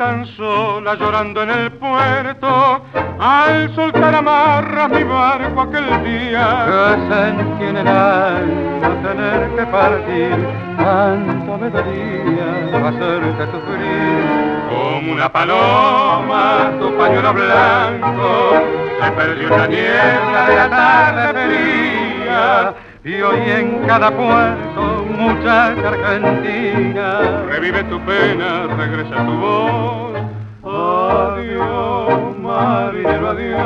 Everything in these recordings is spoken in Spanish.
tan sola llorando en el puerto, al soltar amarra mi barco aquel día. Que sentí en el alma tener que partir, tanto me dolía hacerte sufrir. Como una paloma, tu pañuelo blanco se perdió en la niebla de la tarde fría. Y hoy en cada puerto muchacha argentina. Revive tu pena, regresa tu voz. Adiós, marinero, adiós.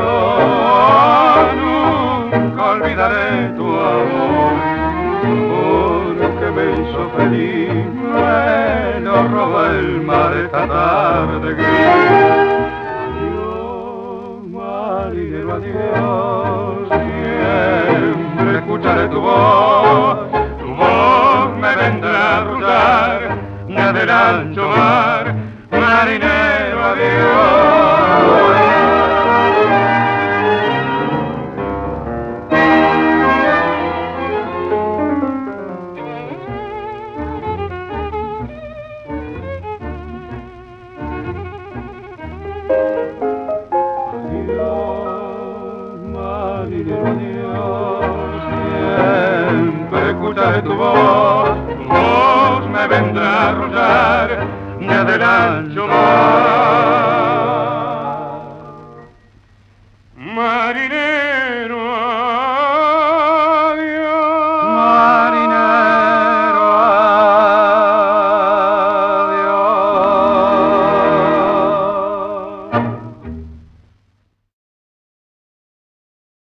Nunca olvidaré tu amor. Porque me hizo feliz, me lo robó el mar esta tarde gris. Cruzar del ancho mar, marinero, adiós. tu voz, vendrá a rozar desde el ancho mar.